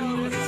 Oh.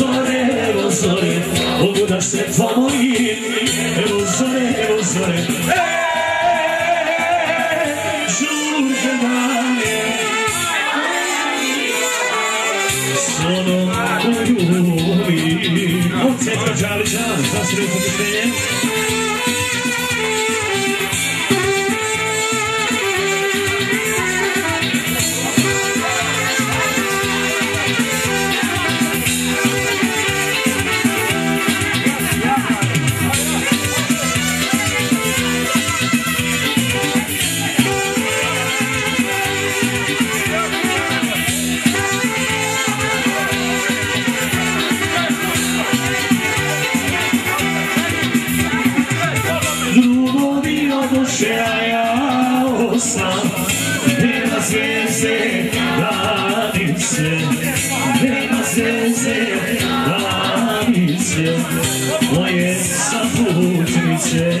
uzore, uzore, mogu da se pomojim, uzore, uzore, e, žurke dane, s onom koju Čera ja osam, nema zveze, radim se, nema zveze, radim se, moje saputnice.